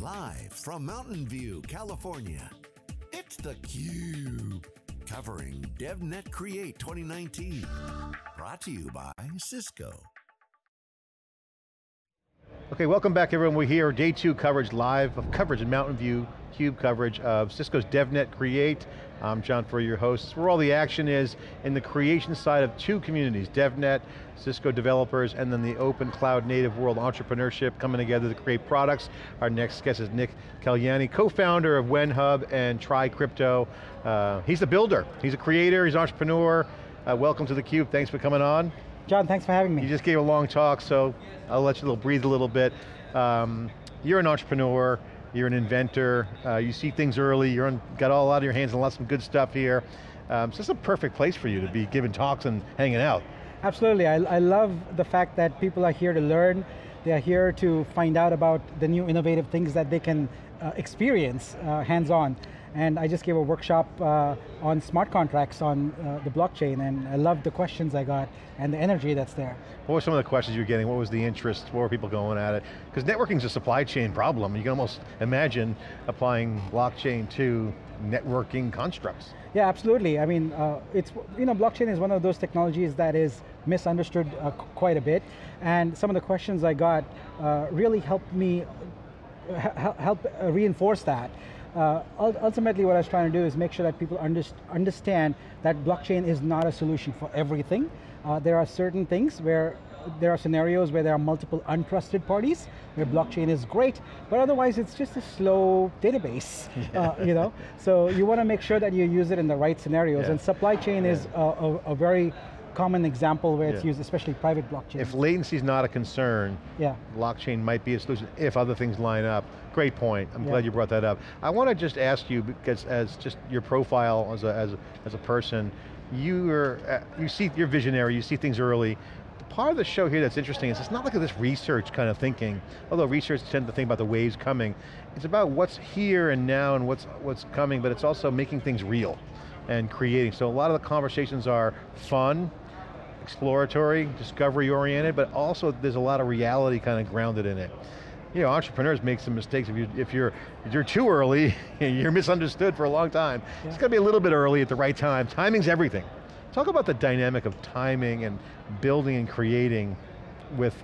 Live from Mountain View, California, it's theCUBE. Covering DevNet Create 2019. Brought to you by Cisco. Okay, welcome back everyone. We're here, day two coverage live of coverage in Mountain View, CUBE coverage of Cisco's DevNet Create. I'm John Furrier, your host. Where all the action is in the creation side of two communities, DevNet, Cisco developers, and then the open cloud native world entrepreneurship coming together to create products. Our next guest is Nik Kalyani, co-founder of WhenHub and TryCrypto. Uh, he's the builder, he's a creator, he's an entrepreneur. Uh, welcome to theCUBE, thanks for coming on. John, thanks for having me. You just gave a long talk, so I'll let you little breathe a little bit. Um, you're an entrepreneur, you're an inventor, uh, you see things early, you're on, got all out of your hands and lots of good stuff here. Um, so it's a perfect place for you to be giving talks and hanging out. Absolutely, I, I love the fact that people are here to learn, they are here to find out about the new innovative things that they can uh, experience uh, hands-on. And I just gave a workshop uh, on smart contracts on uh, the blockchain and I loved the questions I got and the energy that's there. What were some of the questions you were getting? What was the interest? What were people going at it? Because networking's a supply chain problem. You can almost imagine applying blockchain to networking constructs. Yeah, absolutely. I mean, uh, it's, you know, blockchain is one of those technologies that is misunderstood uh, quite a bit. And some of the questions I got uh, really helped me, help reinforce that. Uh, ultimately what I was trying to do is make sure that people underst understand that blockchain is not a solution for everything. Uh, there are certain things where there are scenarios where there are multiple untrusted parties, where blockchain is great, but otherwise it's just a slow database, yeah. uh, you know? So you want to make sure that you use it in the right scenarios, yeah. and supply chain yeah. is a, a, a very common example where it's used, especially private blockchain. If latency is not a concern, yeah. blockchain might be a solution if other things line up. Great point, I'm yeah. glad you brought that up. I want to just ask you, because as just your profile as a, as a, as a person, you are, uh, you see, you're visionary, you see things early. Part of the show here that's interesting is it's not like this research kind of thinking, although research tends to think about the waves coming. It's about what's here and now and what's, what's coming, but it's also making things real and creating. So a lot of the conversations are fun, exploratory, discovery oriented, but also there's a lot of reality kind of grounded in it. You know, entrepreneurs make some mistakes. If, you, if, you're, if you're too early, you're misunderstood for a long time. Yeah. It's got to be a little bit early at the right time. Timing's everything. Talk about the dynamic of timing and building and creating with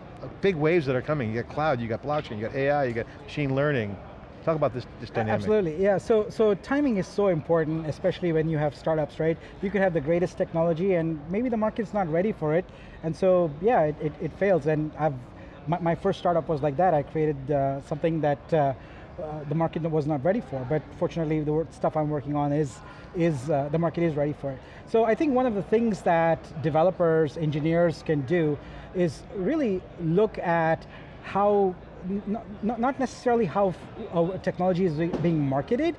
big waves that are coming. You got cloud, you got blockchain, you got AI, you got machine learning. Talk about this, this dynamic. Absolutely, yeah, so, so timing is so important, especially when you have startups, right? You could have the greatest technology and maybe the market's not ready for it, and so, yeah, it, it, it fails, and I've, my, my, first startup was like that. I created uh, something that uh, uh, the market was not ready for, but fortunately the stuff I'm working on is, is uh, the market is ready for it. So I think one of the things that developers, engineers can do is really look at how not, not necessarily how technology is being marketed,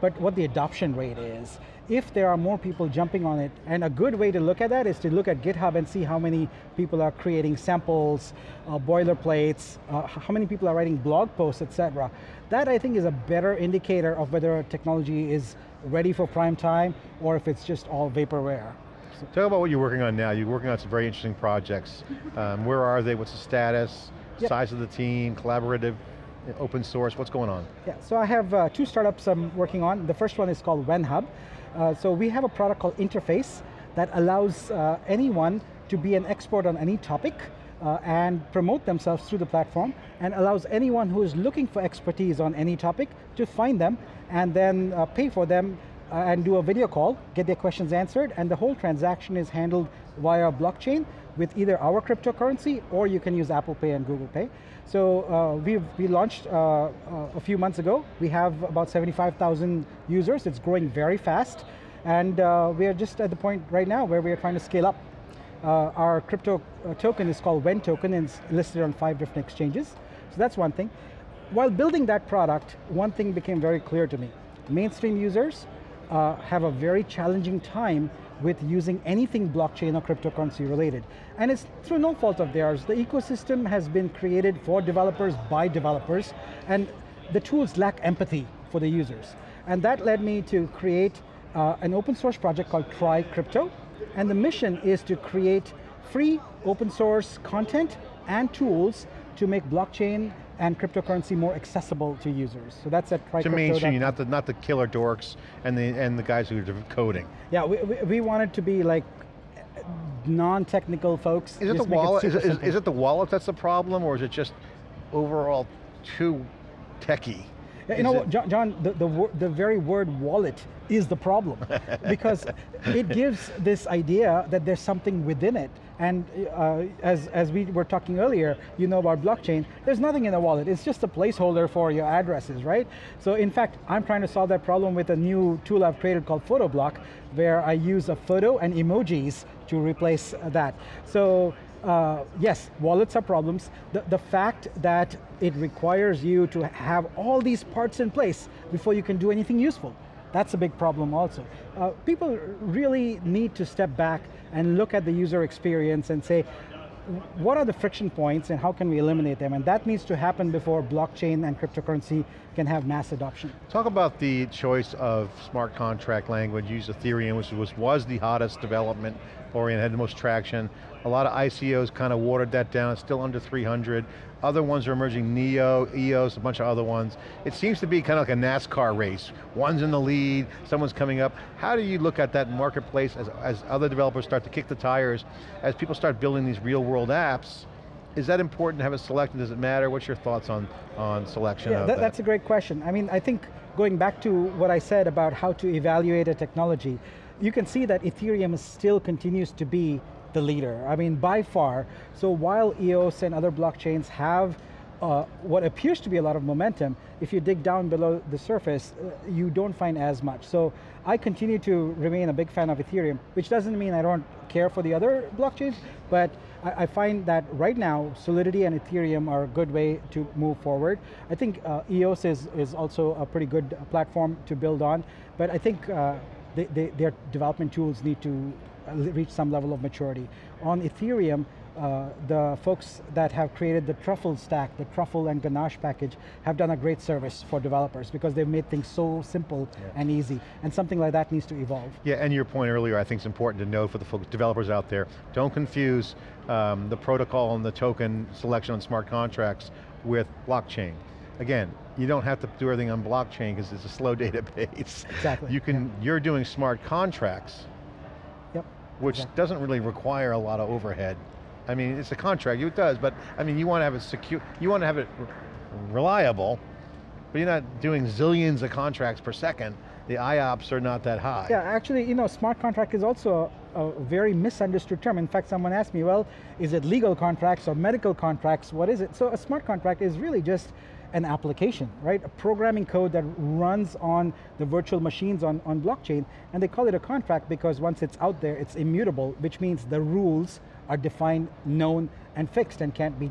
but what the adoption rate is. If there are more people jumping on it, and a good way to look at that is to look at GitHub and see how many people are creating samples, uh, boilerplates, uh, how many people are writing blog posts, etc. That I think is a better indicator of whether technology is ready for prime time or if it's just all vaporware. Talk about what you're working on now. You're working on some very interesting projects. Um, where are they, what's the status? Yep. Size of the team, collaborative, open source, what's going on? Yeah, so I have uh, two startups I'm working on. The first one is called WhenHub. Uh, so we have a product called Interface that allows uh, anyone to be an expert on any topic uh, and promote themselves through the platform and allows anyone who is looking for expertise on any topic to find them and then uh, pay for them and do a video call, get their questions answered, and the whole transaction is handled via blockchain with either our cryptocurrency or you can use Apple Pay and Google Pay. So uh, we've, we launched uh, uh, a few months ago. We have about 75,000 users. It's growing very fast. And uh, we are just at the point right now where we are trying to scale up. Uh, our crypto uh, token is called WHEN token and it's listed on five different exchanges. So that's one thing. While building that product, one thing became very clear to me. Mainstream users have a very challenging time with using anything blockchain or cryptocurrency related. And it's through no fault of theirs. The ecosystem has been created for developers by developers, and the tools lack empathy for the users. And that led me to create uh, an open source project called TryCrypto, and the mission is to create free open source content and tools to make blockchain and cryptocurrency more accessible to users. So that's at To mainstream, not the, not the killer dorks and the, and the guys who are coding. Yeah, we, we, we wanted to be like non-technical folks. Is it the wallet? It is, is, is, it the wallet that's the problem, or is it just overall too techy? You know, John, John, the, the, the very word wallet is the problem because it gives this idea that there's something within it. And uh, as, as we were talking earlier, you know about blockchain, there's nothing in the wallet. It's just a placeholder for your addresses, right? So in fact, I'm trying to solve that problem with a new tool I've created called PhotoBlock, where I use a photo and emojis to replace that. So uh, yes, wallets are problems. The, the fact that it requires you to have all these parts in place before you can do anything useful. That's a big problem also. Uh, people really need to step back and look at the user experience and say, what are the friction points and how can we eliminate them? And that needs to happen before blockchain and cryptocurrency can have mass adoption. Talk about the choice of smart contract language, use Ethereum, which was, was the hottest development oriented, had the most traction. A lot of ICOs kind of watered that down, still under 300. Other ones are emerging, NEO, EOS, a bunch of other ones. It seems to be kind of like a NASCAR race. One's in the lead, someone's coming up. How do you look at that marketplace as, as other developers start to kick the tires, as people start building these real world apps, is that important to have it selected? Does it matter? What's your thoughts on, on selection yeah, that, that? That's a great question. I mean, I think going back to what I said about how to evaluate a technology, you can see that Ethereum still continues to be the leader. I mean, by far. So while EOS and other blockchains have uh, what appears to be a lot of momentum, if you dig down below the surface, uh, you don't find as much. So I continue to remain a big fan of Ethereum, which doesn't mean I don't care for the other blockchains, but I, I find that right now, Solidity and Ethereum are a good way to move forward. I think uh, EOS is, is also a pretty good platform to build on, but I think uh, they, they, their development tools need to uh, reach some level of maturity. On Ethereum, uh, the folks that have created the truffle stack, the truffle and ganache package, have done a great service for developers because they've made things so simple yeah. and easy, and something like that needs to evolve. Yeah, and your point earlier, I think is important to know for the folks, developers out there, don't confuse um, the protocol and the token selection on smart contracts with blockchain. Again, you don't have to do everything on blockchain because it's a slow database. Exactly. You can, yeah. you're doing smart contracts, yep. which exactly. doesn't really require a lot of overhead. I mean, it's a contract, it does, but I mean, you want to have it secure, you want to have it reliable, but you're not doing zillions of contracts per second. The IOPS are not that high. Yeah, actually, you know, smart contract is also a, a very misunderstood term. In fact, someone asked me, well, is it legal contracts or medical contracts? What is it? So a smart contract is really just an application, right? A programming code that runs on the virtual machines on, on blockchain, and they call it a contract because once it's out there, it's immutable, which means the rules are defined, known, and fixed and can't be,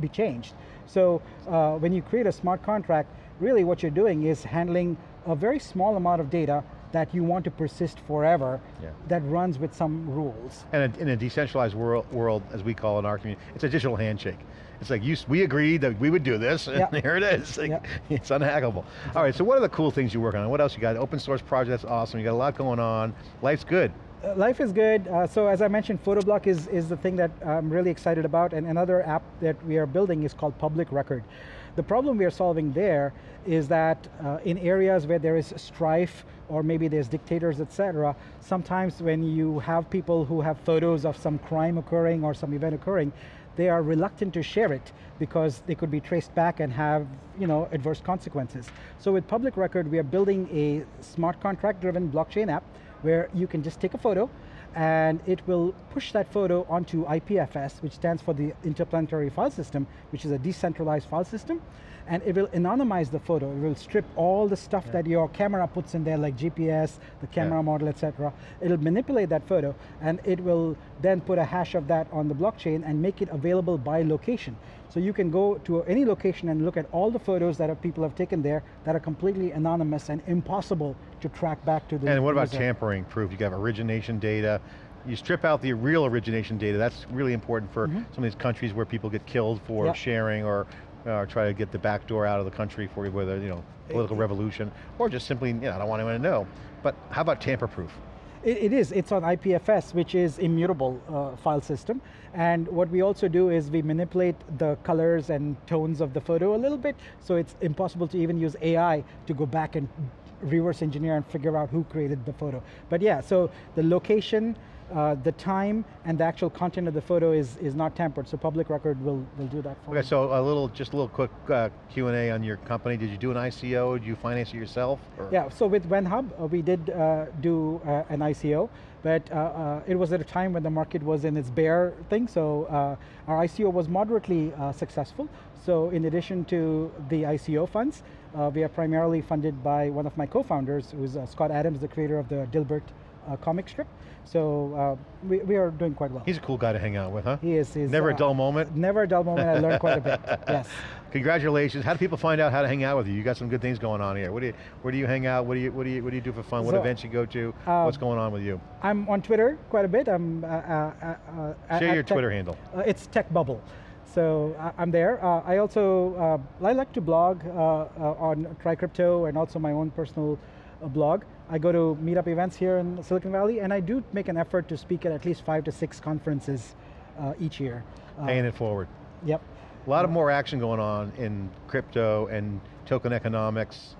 be changed. So uh, when you create a smart contract, really what you're doing is handling a very small amount of data that you want to persist forever yeah. that runs with some rules. And in a decentralized world, world, as we call it in our community, it's a digital handshake. It's like, you, we agreed that we would do this, and yeah. here it is. Like, yeah. It's unhackable. All right, so what are the cool things you're working on? What else you got? Open source project, that's awesome. You got a lot going on. Life's good. Uh, life is good. Uh, so as I mentioned, PhotoBlock is, is the thing that I'm really excited about, and another app that we are building is called Public Record. The problem we are solving there is that uh, in areas where there is strife or maybe there's dictators, etc., sometimes when you have people who have photos of some crime occurring or some event occurring, they are reluctant to share it because they could be traced back and have you know, adverse consequences. So with Public Record, we are building a smart contract driven blockchain app where you can just take a photo and it will push that photo onto IPFS, which stands for the Interplanetary File System, which is a decentralized file system, and it will anonymize the photo. It will strip all the stuff yeah. that your camera puts in there, like GPS, the camera yeah. model, etc. It'll manipulate that photo, and it will then put a hash of that on the blockchain and make it available by location. So you can go to any location and look at all the photos that people have taken there that are completely anonymous and impossible to track back to the And what about user. tampering proof? You have origination data, you strip out the real origination data, that's really important for mm -hmm. some of these countries where people get killed for yep. sharing or uh, try to get the back door out of the country for whether, you know, political revolution, or just simply, you know, I don't want anyone to know. But how about tamper proof? It, it is, it's on IPFS, which is immutable uh, file system. And what we also do is we manipulate the colors and tones of the photo a little bit, so it's impossible to even use AI to go back and reverse engineer and figure out who created the photo. But yeah, so the location, uh, the time and the actual content of the photo is, is not tampered, so public record will, will do that for Okay, so a little, just a little quick uh, Q&A on your company. Did you do an ICO? Did you finance it yourself? Or? Yeah, so with WhenHub, uh, we did uh, do uh, an ICO, but uh, it was at a time when the market was in its bear thing, so our ICO was moderately successful. So in addition to the ICO funds, we are primarily funded by one of my co-founders, who's Scott Adams, the creator of the Dilbert comic strip. So uh, we, we are doing quite well. He's a cool guy to hang out with, huh? He is. He's, never uh, a dull moment? Never a dull moment, I learned quite a bit, yes. Congratulations, how do people find out how to hang out with you? You got some good things going on here. What do you, where do you hang out? What do you, what do you, what do you do for fun? So, what events you go to? Uh, What's going on with you? I'm on Twitter quite a bit. I'm uh, uh, uh Share your Twitter handle. it's Tech Bubble. So I'm there. I also, I like to blog on TryCrypto and also my own personal blog. I go to meetup events here in Silicon Valley, and I do make an effort to speak at at least five to six conferences uh, each year. Uh, Paying it forward. Yep. A lot of more action going on in crypto and token economics,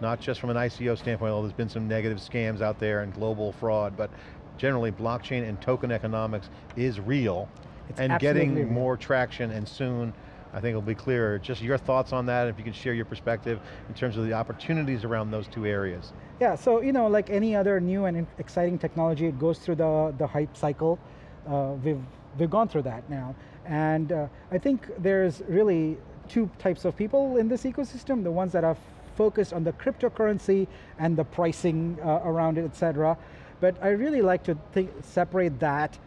not just from an ICO standpoint, although there's been some negative scams out there and global fraud, but generally blockchain and token economics is real it's and getting real. more traction and soon I think it'll be clearer. Just your thoughts on that, if you can share your perspective in terms of the opportunities around those two areas. Yeah, so you know, like any other new and exciting technology, it goes through the, the hype cycle. Uh, we've, we've gone through that now. And uh, I think there's really two types of people in this ecosystem, the ones that are focused on the cryptocurrency and the pricing uh, around it, et cetera. But I really like to think, separate that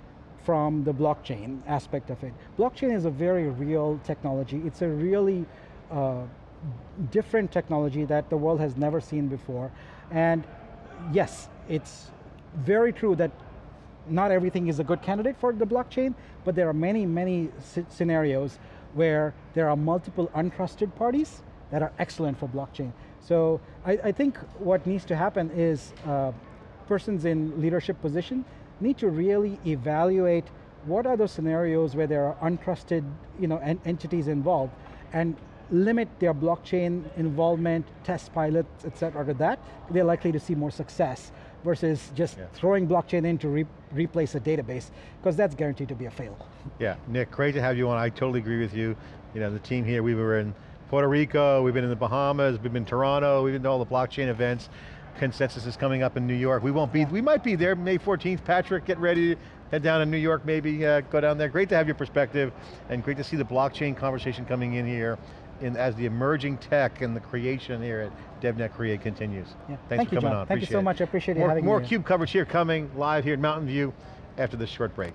from the blockchain aspect of it. Blockchain is a very real technology. It's a really uh, different technology that the world has never seen before. And yes, it's very true that not everything is a good candidate for the blockchain, but there are many, many scenarios where there are multiple untrusted parties that are excellent for blockchain. So I, I think what needs to happen is uh, persons in leadership position need to really evaluate what are those scenarios where there are untrusted you know, en entities involved and limit their blockchain involvement, test pilots, et cetera to that, they're likely to see more success versus just yeah. throwing blockchain in to re replace a database, because that's guaranteed to be a fail. Yeah, Nik, great to have you on. I totally agree with you. You know, the team here, we were in Puerto Rico, we've been in the Bahamas, we've been in Toronto, we've been to all the blockchain events. Consensus is coming up in New York. We won't be, we might be there May 14th. Patrick, get ready, head down to New York, maybe uh, go down there. Great to have your perspective, and great to see the blockchain conversation coming in here in, as the emerging tech and the creation here at DevNet Create continues. Yeah. Thanks Thank for you, coming John. on, Thank appreciate you so much, I appreciate having more me. More CUBE coverage here coming live here at Mountain View after this short break.